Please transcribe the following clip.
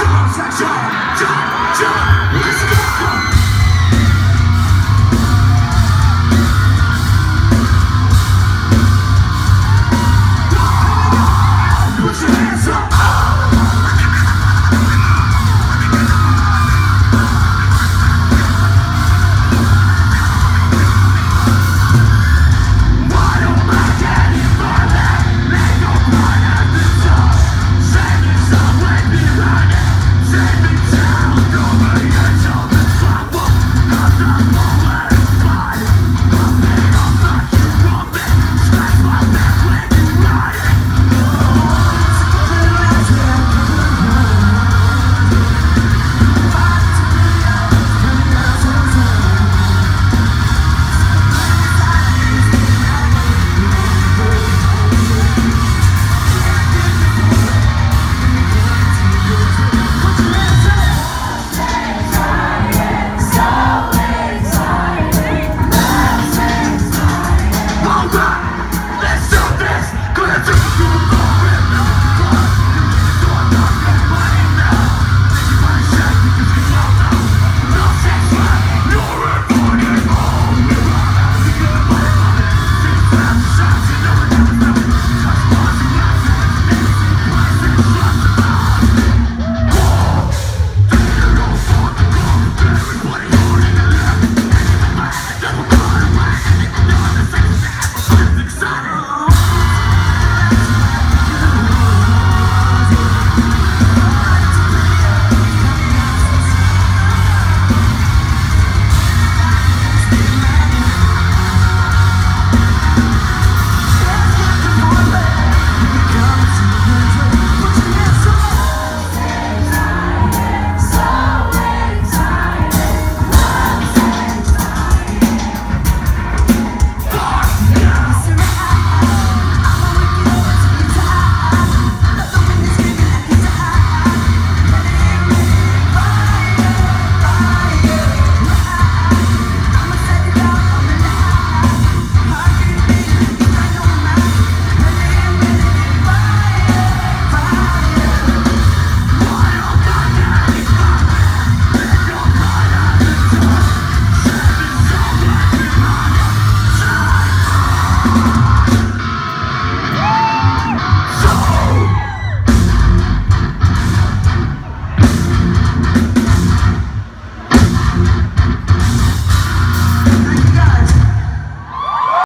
Jump, jump, jump, jump, let's go!